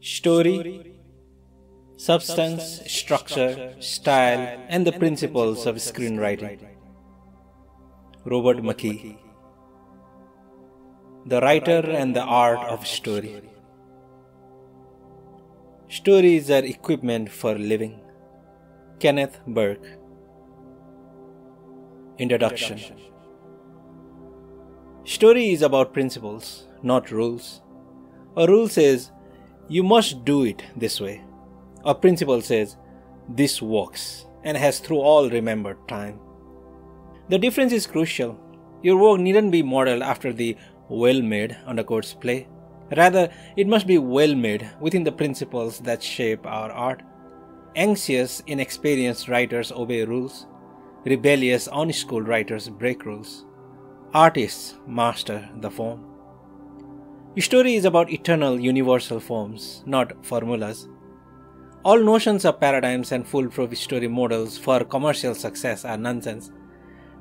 Story, substance, structure, style, and the principles of screenwriting. Robert McKee. The writer and the art of story. Stories are equipment for living. Kenneth Burke. Introduction Story is about principles, not rules. A rule says, you must do it this way. A principle says, this works and has through all remembered time. The difference is crucial. Your work needn't be modeled after the well made undercoats play. Rather, it must be well made within the principles that shape our art. Anxious, inexperienced writers obey rules. Rebellious, unschooled writers break rules. Artists master the form. Story is about eternal, universal forms, not formulas. All notions of paradigms and foolproof story models for commercial success are nonsense.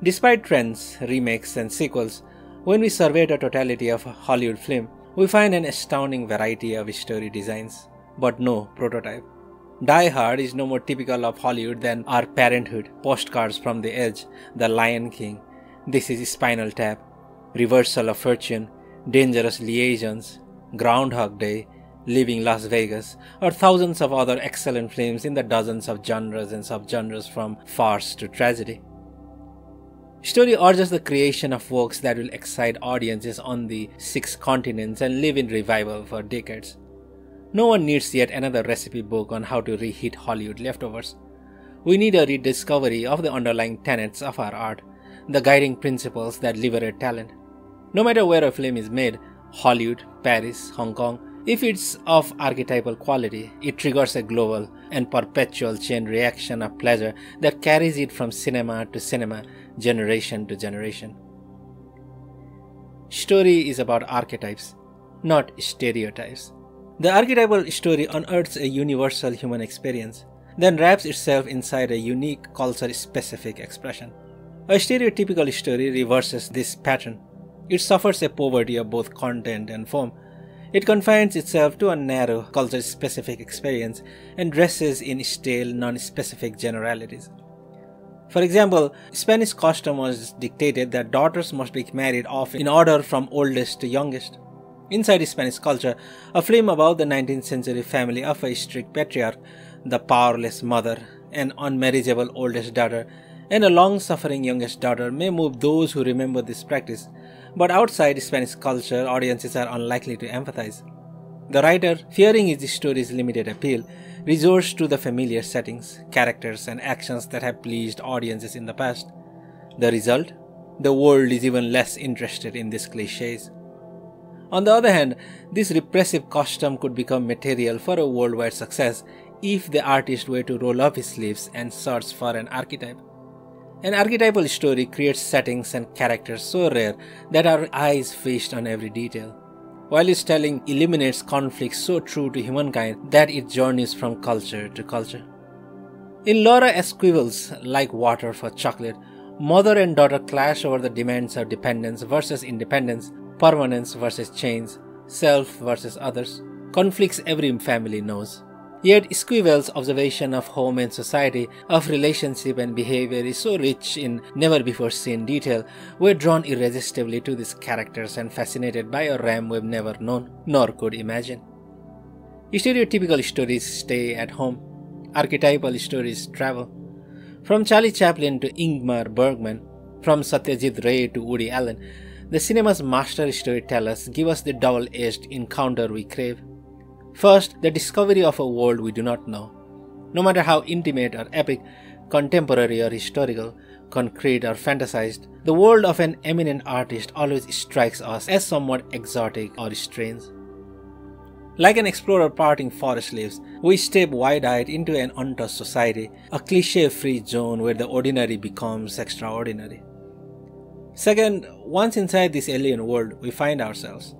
Despite trends, remakes, and sequels, when we survey the totality of Hollywood film, we find an astounding variety of story designs, but no prototype. Die Hard is no more typical of Hollywood than Our Parenthood, Postcards from the Edge, The Lion King, this is Spinal Tap, Reversal of Fortune, Dangerous Liaisons, Groundhog Day, Leaving Las Vegas, or thousands of other excellent films in the dozens of genres and subgenres from farce to tragedy. Story urges the creation of works that will excite audiences on the six continents and live in revival for decades. No one needs yet another recipe book on how to reheat Hollywood leftovers. We need a rediscovery of the underlying tenets of our art the guiding principles that liberate talent. No matter where a film is made, Hollywood, Paris, Hong Kong, if it's of archetypal quality, it triggers a global and perpetual chain reaction of pleasure that carries it from cinema to cinema, generation to generation. Story is about archetypes, not stereotypes. The archetypal story unearths a universal human experience, then wraps itself inside a unique culture specific expression. A stereotypical story reverses this pattern. It suffers a poverty of both content and form. It confines itself to a narrow, culture specific experience and dresses in stale, non specific generalities. For example, Spanish custom was dictated that daughters must be married off in order from oldest to youngest. Inside Spanish culture, a film about the 19th century family of a strict patriarch, the powerless mother, an unmarriageable oldest daughter, and a long suffering youngest daughter may move those who remember this practice, but outside Spanish culture, audiences are unlikely to empathize. The writer, fearing his story's limited appeal, resorts to the familiar settings, characters, and actions that have pleased audiences in the past. The result? The world is even less interested in these cliches. On the other hand, this repressive custom could become material for a worldwide success if the artist were to roll up his sleeves and search for an archetype. An archetypal story creates settings and characters so rare that our eyes feast on every detail, while its telling eliminates conflicts so true to humankind that it journeys from culture to culture. In Laura Esquivel's Like Water for Chocolate, mother and daughter clash over the demands of dependence versus independence, permanence versus change, self versus others, conflicts every family knows. Yet Esquivel's observation of home and society, of relationship and behavior is so rich in never before seen detail, we're drawn irresistibly to these characters and fascinated by a realm we've never known nor could imagine. Stereotypical stories stay at home, archetypal stories travel. From Charlie Chaplin to Ingmar Bergman, from Satyajit Ray to Woody Allen, the cinema's master storytellers give us the double edged encounter we crave. First, the discovery of a world we do not know. No matter how intimate or epic, contemporary or historical, concrete or fantasized, the world of an eminent artist always strikes us as somewhat exotic or strange. Like an explorer parting forest leaves, we step wide eyed into an untouched society, a cliche free zone where the ordinary becomes extraordinary. Second, once inside this alien world, we find ourselves.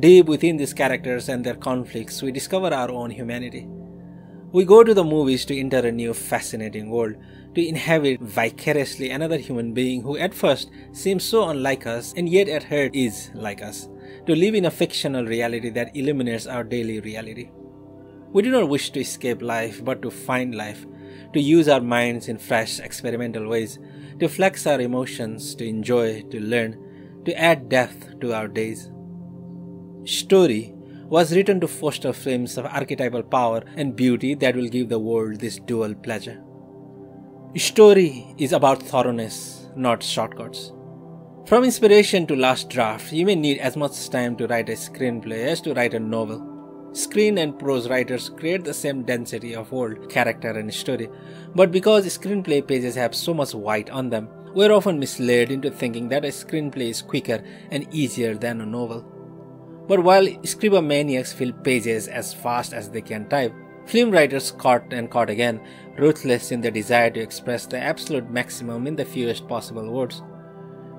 Deep within these characters and their conflicts, we discover our own humanity. We go to the movies to enter a new fascinating world, to inhabit vicariously another human being who at first seems so unlike us and yet at heart is like us, to live in a fictional reality that illuminates our daily reality. We do not wish to escape life, but to find life, to use our minds in fresh, experimental ways, to flex our emotions, to enjoy, to learn, to add depth to our days. Story was written to foster frames of archetypal power and beauty that will give the world this dual pleasure. Story is about thoroughness, not shortcuts. From inspiration to last draft, you may need as much time to write a screenplay as to write a novel. Screen and prose writers create the same density of world, character, and story, but because screenplay pages have so much white on them, we're often misled into thinking that a screenplay is quicker and easier than a novel. But while scribomaniacs fill pages as fast as they can type, film writers caught and caught again, ruthless in their desire to express the absolute maximum in the fewest possible words.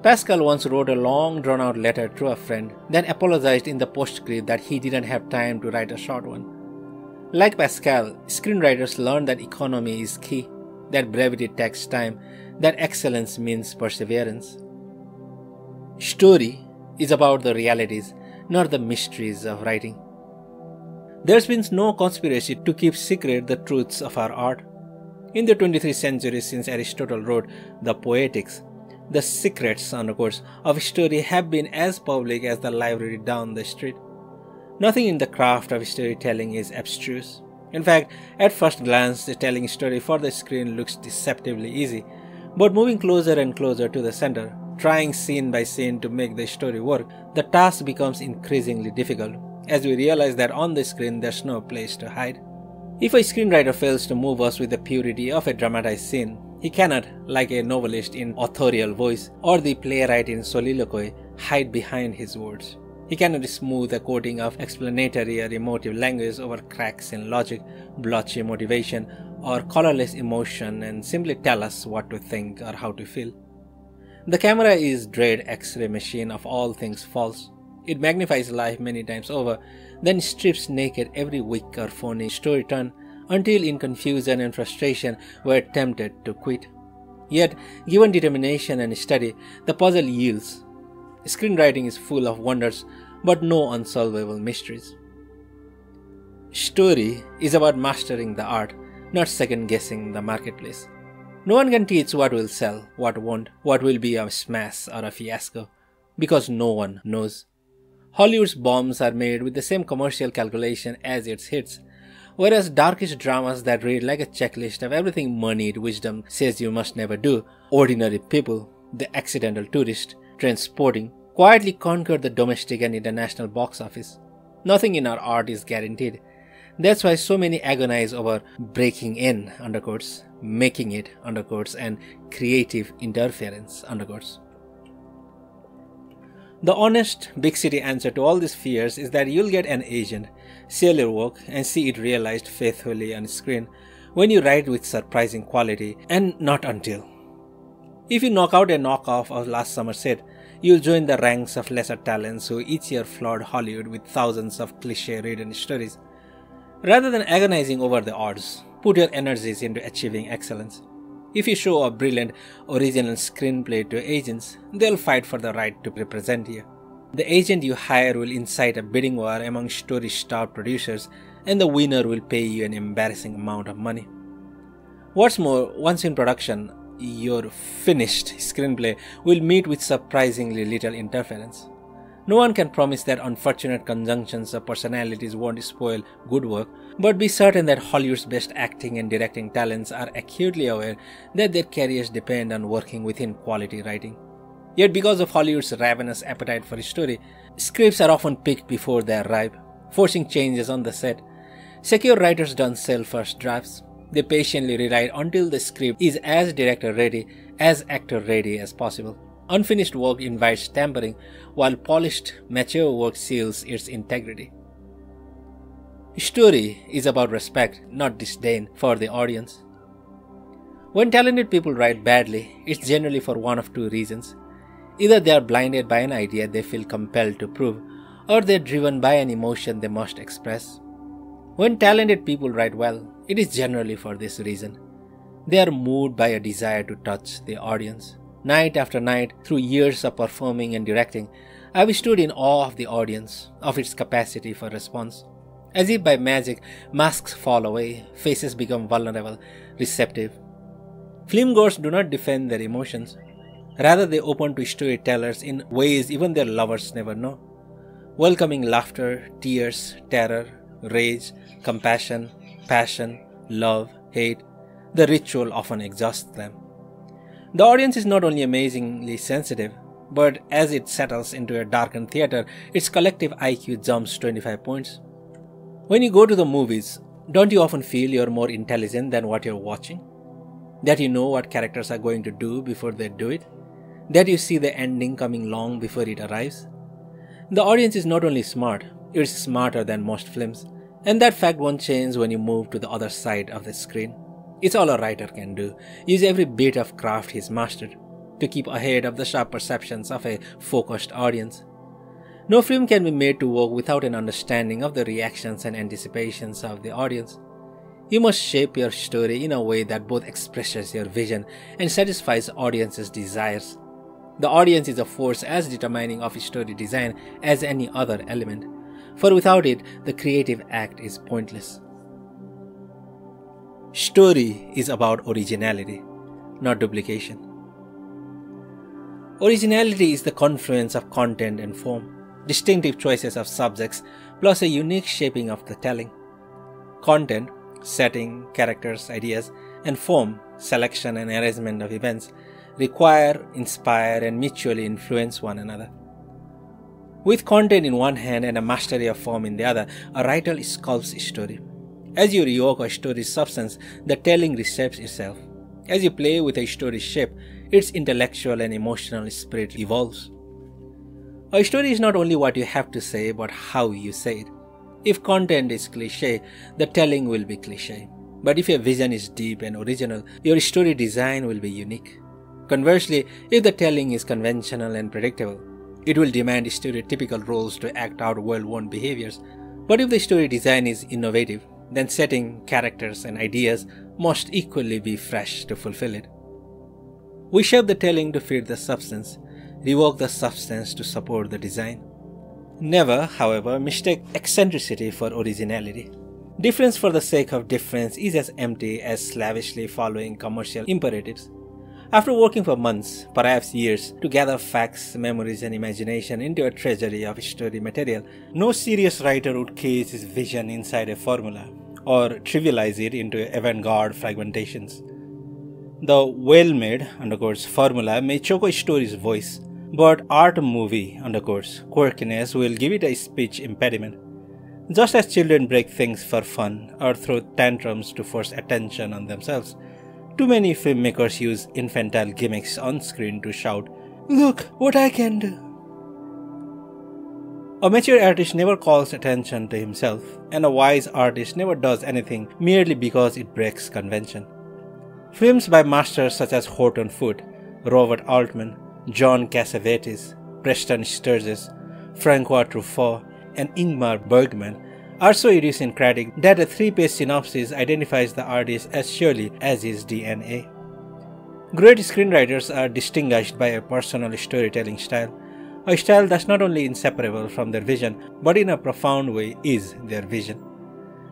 Pascal once wrote a long drawn out letter to a friend, then apologized in the postscript that he didn't have time to write a short one. Like Pascal, screenwriters learn that economy is key, that brevity takes time, that excellence means perseverance. Story is about the realities, not the mysteries of writing. There's been no conspiracy to keep secret the truths of our art. In the 23rd century, since Aristotle wrote The Poetics, the secrets, course, of story have been as public as the library down the street. Nothing in the craft of storytelling is abstruse. In fact, at first glance, the telling story for the screen looks deceptively easy, but moving closer and closer to the center, trying scene by scene to make the story work, the task becomes increasingly difficult, as we realize that on the screen there's no place to hide. If a screenwriter fails to move us with the purity of a dramatized scene, he cannot, like a novelist in authorial voice or the playwright in soliloquy, hide behind his words. He cannot smooth a coating of explanatory or emotive language over cracks in logic, blotchy motivation, or colorless emotion and simply tell us what to think or how to feel. The camera is dread X-ray machine of all things false. It magnifies life many times over, then strips naked every weak or phony story turn until in confusion and frustration we're tempted to quit. Yet, given determination and study, the puzzle yields. Screenwriting is full of wonders, but no unsolvable mysteries. Story is about mastering the art, not second guessing the marketplace. No one can teach what will sell, what won't, what will be a smash or a fiasco, because no one knows. Hollywood's bombs are made with the same commercial calculation as its hits, Whereas darkish dramas that read like a checklist of everything moneyed wisdom says you must never do, ordinary people, the accidental tourist, Trainspotting, quietly conquer the domestic and international box office. Nothing in our art is guaranteed. That's why so many agonize over breaking in, undercoats, making it, undercoats, and creative interference, undercoats. The honest, big city answer to all these fears is that you'll get an agent, sell your work, and see it realized faithfully on screen when you write with surprising quality, and not until. If you knock out a knockoff of last summer's hit, you'll join the ranks of lesser talents who each year flood Hollywood with thousands of cliche ridden stories. Rather than agonizing over the odds, put your energies into achieving excellence. If you show a brilliant original screenplay to agents, they'll fight for the right to represent you. The agent you hire will incite a bidding war among story star producers, and the winner will pay you an embarrassing amount of money. What's more, once in production, your finished screenplay will meet with surprisingly little interference. No one can promise that unfortunate conjunctions of personalities won't spoil good work, but be certain that Hollywood's best acting and directing talents are acutely aware that their careers depend on working within quality writing. Yet, because of Hollywood's ravenous appetite for story, scripts are often picked before they arrive, forcing changes on the set. Secure writers don't sell first drafts. They patiently rewrite until the script is as director ready, as actor ready as possible. Unfinished work invites tampering, while polished, mature work seals its integrity. Story is about respect, not disdain for the audience. When talented people write badly, it's generally for one of two reasons. Either they are blinded by an idea they feel compelled to prove, or they're driven by an emotion they must express. When talented people write well, it is generally for this reason. They are moved by a desire to touch the audience. Night after night, through years of performing and directing, I've stood in awe of the audience, of its capacity for response. As if by magic, masks fall away, faces become vulnerable, receptive. Filmgoers do not defend their emotions. Rather, they open to storytellers in ways even their lovers never know. Welcoming laughter, tears, terror, rage, compassion, passion, love, hate, the ritual often exhausts them. The audience is not only amazingly sensitive, but as it settles into a darkened theater, its collective IQ jumps 25 points. When you go to the movies, don't you often feel you're more intelligent than what you're watching? That you know what characters are going to do before they do it? That you see the ending coming long before it arrives? The audience is not only smart, it's smarter than most films, and that fact won't change when you move to the other side of the screen. It's all a writer can do, use every bit of craft he's mastered to keep ahead of the sharp perceptions of a focused audience. No film can be made to work without an understanding of the reactions and anticipations of the audience. You must shape your story in a way that both expresses your vision and satisfies the audience's desires. The audience is a force as determining of story design as any other element, for without it, the creative act is pointless. Story is about originality, not duplication. Originality is the confluence of content and form, distinctive choices of subjects, plus a unique shaping of the telling. Content, setting, characters, ideas, and form, selection and arrangement of events, require, inspire, and mutually influence one another. With content in one hand and a mastery of form in the other, a writer sculpts a story. As you rework a story's substance, the telling reshapes itself. As you play with a story's shape, its intellectual and emotional spirit evolves. A story is not only what you have to say, but how you say it. If content is cliche, the telling will be cliche. But if your vision is deep and original, your story design will be unique. Conversely, if the telling is conventional and predictable, it will demand stereotypical roles to act out well worn behaviors. But if the story design is innovative, then setting, characters, and ideas must equally be fresh to fulfill it. We shape the telling to fit the substance, rework the substance to support the design. Never, however, mistake eccentricity for originality. Difference for the sake of difference is as empty as slavishly following commercial imperatives. After working for months, perhaps years, to gather facts, memories, and imagination into a treasury of story material, no serious writer would case his vision inside a formula or trivialize it into avant garde fragmentations. The well made undercourse formula may choke a story's voice, but art movie undercourse quirkiness will give it a speech impediment. Just as children break things for fun or throw tantrums to force attention on themselves, too many filmmakers use infantile gimmicks on screen to shout, Look what I can do! A mature artist never calls attention to himself, and a wise artist never does anything merely because it breaks convention. Films by masters such as Horton Foote, Robert Altman, John Cassavetes, Preston Sturges, Francois Truffaut, and Ingmar Bergman are so idiosyncratic that a three page synopsis identifies the artist as surely as his DNA. Great screenwriters are distinguished by a personal storytelling style, a style that's not only inseparable from their vision, but in a profound way is their vision.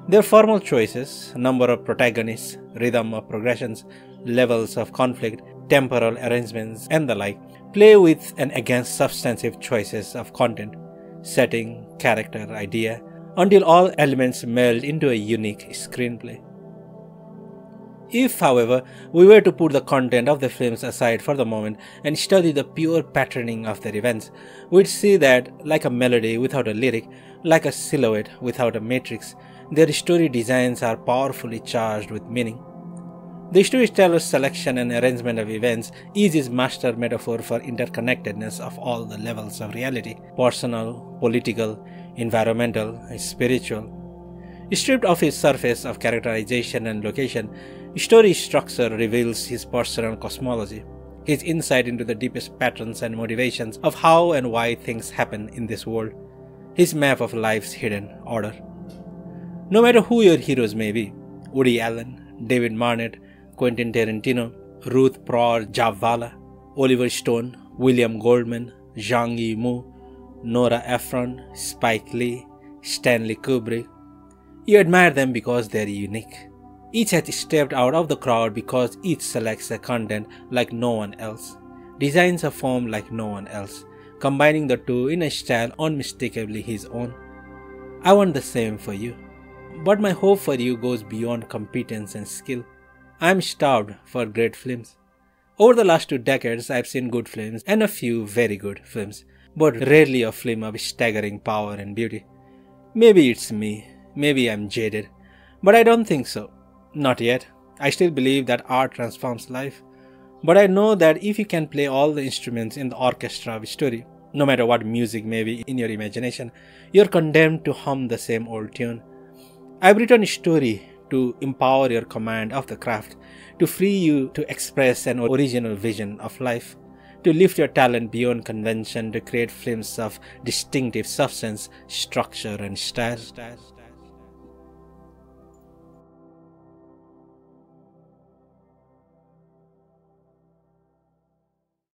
Their formal choices, number of protagonists, rhythm of progressions, levels of conflict, temporal arrangements, and the like, play with and against substantive choices of content, setting, character, idea, until all elements meld into a unique screenplay. If, however, we were to put the content of the films aside for the moment and study the pure patterning of their events, we'd see that, like a melody without a lyric, like a silhouette without a matrix, their story designs are powerfully charged with meaning. The storyteller's selection and arrangement of events is his master metaphor for interconnectedness of all the levels of reality personal, political, environmental, spiritual. Stripped of his surface of characterization and location, story structure reveals his personal cosmology, his insight into the deepest patterns and motivations of how and why things happen in this world, his map of life's hidden order. No matter who your heroes may be Woody Allen, David Mamet, Quentin Tarantino, Ruth Prawer Jhabvala, Oliver Stone, William Goldman, Zhang Yimou, Nora Ephron, Spike Lee, Stanley Kubrick, You admire them because they're unique. Each has stepped out of the crowd because each selects a content like no one else, designs a form like no one else, combining the two in a style unmistakably his own. I want the same for you. But my hope for you goes beyond competence and skill. I am starved for great films. Over the last two decades, I've seen good films and a few very good films, but rarely a flame of staggering power and beauty. Maybe it's me, maybe I'm jaded, but I don't think so. Not yet. I still believe that art transforms life. But I know that if you can play all the instruments in the orchestra of story, no matter what music may be in your imagination, you're condemned to hum the same old tune. I've written a story to empower your command of the craft, to free you to express an original vision of life, to lift your talent beyond convention, to create films of distinctive substance, structure, and style.